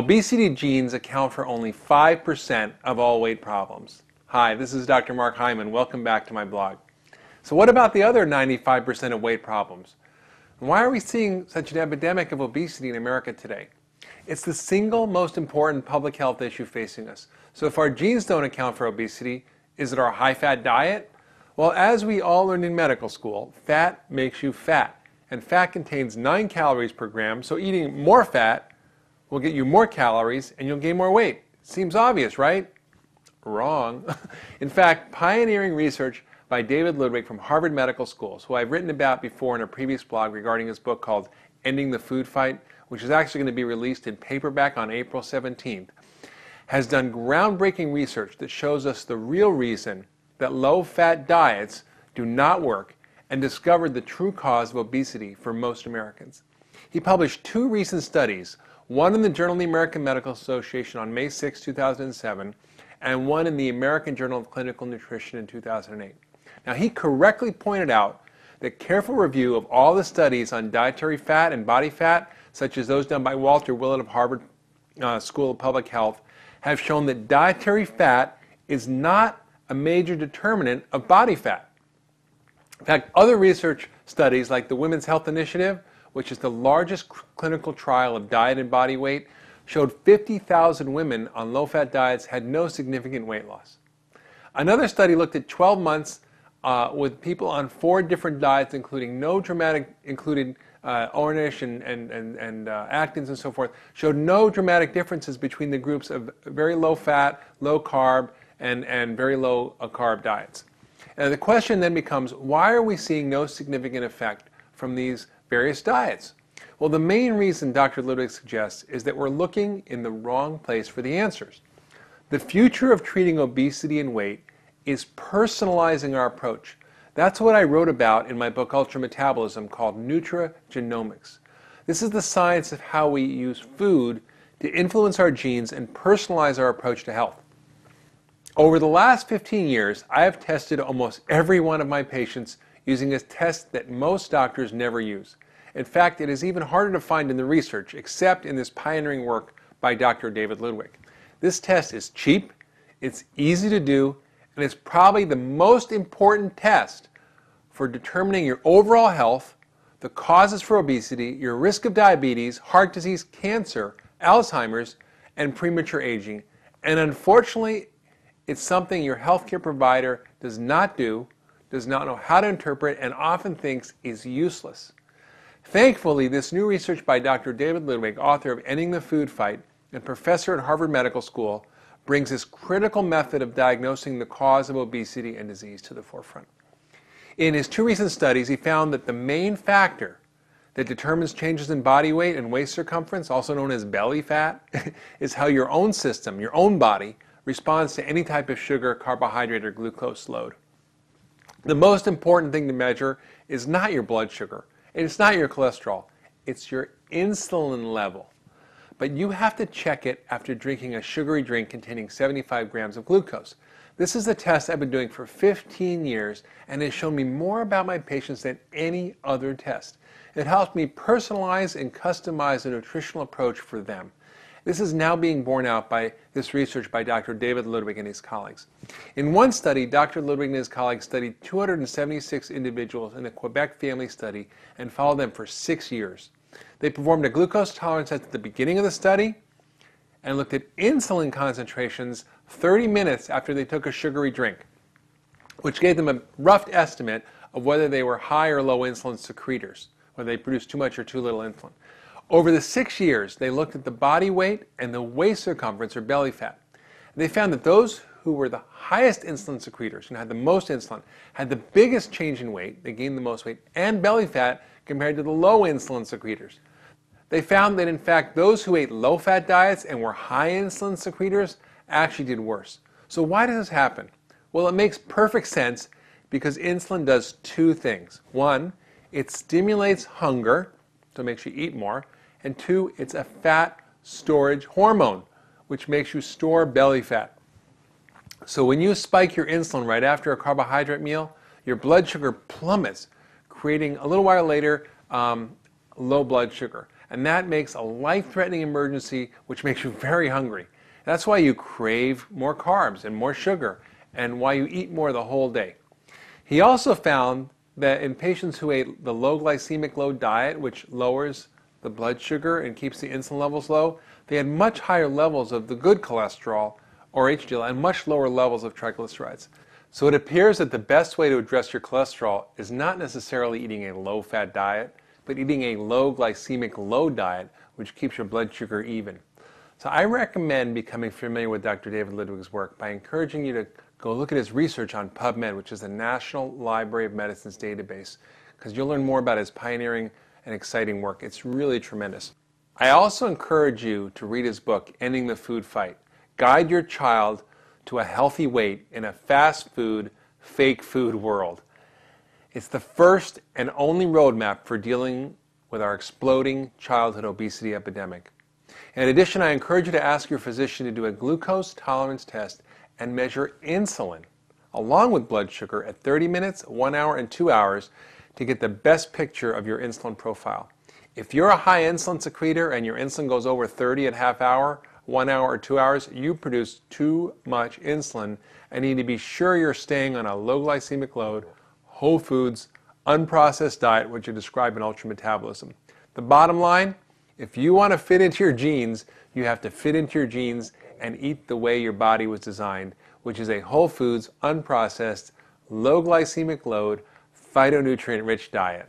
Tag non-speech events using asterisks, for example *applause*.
Obesity genes account for only 5% of all weight problems. Hi, this is Dr. Mark Hyman. Welcome back to my blog. So, what about the other 95% of weight problems? Why are we seeing such an epidemic of obesity in America today? It's the single most important public health issue facing us. So, if our genes don't account for obesity, is it our high fat diet? Well, as we all learned in medical school, fat makes you fat. And fat contains 9 calories per gram, so eating more fat will get you more calories and you'll gain more weight. Seems obvious, right? Wrong. *laughs* in fact, pioneering research by David Ludwig from Harvard Medical School, who I've written about before in a previous blog regarding his book called Ending the Food Fight, which is actually going to be released in paperback on April 17th, has done groundbreaking research that shows us the real reason that low fat diets do not work and discovered the true cause of obesity for most Americans. He published two recent studies, one in the Journal of the American Medical Association on May 6, 2007, and one in the American Journal of Clinical Nutrition in 2008. Now, he correctly pointed out that careful review of all the studies on dietary fat and body fat, such as those done by Walter Willett of Harvard uh, School of Public Health, have shown that dietary fat is not a major determinant of body fat. In fact, other research studies like the Women's Health Initiative, which is the largest clinical trial of diet and body weight, showed 50,000 women on low fat diets had no significant weight loss. Another study looked at 12 months uh, with people on four different diets, including no dramatic, including uh, Ornish and, and, and, and uh, Atkins and so forth, showed no dramatic differences between the groups of very low fat, low carb, and, and very low uh, carb diets. And the question then becomes why are we seeing no significant effect from these various diets? Well, the main reason Dr. Ludwig suggests is that we're looking in the wrong place for the answers. The future of treating obesity and weight is personalizing our approach. That's what I wrote about in my book Ultra Metabolism called Nutrigenomics. This is the science of how we use food to influence our genes and personalize our approach to health. Over the last 15 years, I have tested almost every one of my patients using a test that most doctors never use. In fact, it is even harder to find in the research, except in this pioneering work by Dr. David Ludwig. This test is cheap, it's easy to do, and it's probably the most important test for determining your overall health, the causes for obesity, your risk of diabetes, heart disease, cancer, Alzheimer's, and premature aging. And unfortunately, it's something your healthcare provider does not do, does not know how to interpret, and often thinks is useless. Thankfully, this new research by Dr. David Ludwig, author of Ending the Food Fight and professor at Harvard Medical School, brings this critical method of diagnosing the cause of obesity and disease to the forefront. In his two recent studies, he found that the main factor that determines changes in body weight and waist circumference, also known as belly fat, *laughs* is how your own system, your own body, responds to any type of sugar, carbohydrate, or glucose load. The most important thing to measure is not your blood sugar, and it's not your cholesterol, it's your insulin level but you have to check it after drinking a sugary drink containing 75 grams of glucose. This is a test I've been doing for 15 years and has shown me more about my patients than any other test. It helps me personalize and customize a nutritional approach for them. This is now being borne out by this research by Dr. David Ludwig and his colleagues. In one study, Dr. Ludwig and his colleagues studied 276 individuals in a Quebec family study and followed them for six years. They performed a glucose tolerance test at the beginning of the study and looked at insulin concentrations 30 minutes after they took a sugary drink, which gave them a rough estimate of whether they were high or low insulin secretors, whether they produced too much or too little insulin. Over the six years, they looked at the body weight and the waist circumference or belly fat. They found that those who were the highest insulin secretors and had the most insulin had the biggest change in weight, they gained the most weight, and belly fat compared to the low insulin secretors. They found that in fact those who ate low fat diets and were high insulin secretors actually did worse. So why does this happen? Well, it makes perfect sense because insulin does two things. One, it stimulates hunger, so it makes you eat more, and two, it's a fat storage hormone, which makes you store belly fat. So when you spike your insulin right after a carbohydrate meal, your blood sugar plummets, creating a little while later um, low blood sugar. And that makes a life threatening emergency, which makes you very hungry. That's why you crave more carbs and more sugar, and why you eat more the whole day. He also found that in patients who ate the low glycemic load diet, which lowers the blood sugar and keeps the insulin levels low, they had much higher levels of the good cholesterol, or HDL, and much lower levels of triglycerides. So it appears that the best way to address your cholesterol is not necessarily eating a low fat diet, but eating a low glycemic low diet, which keeps your blood sugar even. So I recommend becoming familiar with Dr. David Ludwig's work by encouraging you to go look at his research on PubMed, which is the National Library of Medicine's database, because you'll learn more about his pioneering and exciting work. It's really tremendous. I also encourage you to read his book, Ending the Food Fight. Guide your child to a healthy weight in a fast food, fake food world. It's the first and only roadmap for dealing with our exploding childhood obesity epidemic. In addition, I encourage you to ask your physician to do a glucose tolerance test and measure insulin along with blood sugar at 30 minutes, 1 hour, and 2 hours to get the best picture of your insulin profile. If you're a high insulin secretor and your insulin goes over 30 at half hour, 1 hour, or 2 hours, you produce too much insulin and need to be sure you're staying on a low glycemic load, whole foods, unprocessed diet, which are described in Ultra Metabolism. The bottom line if you want to fit into your jeans, you have to fit into your genes and eat the way your body was designed, which is a whole foods, unprocessed, low glycemic load, phytonutrient rich diet.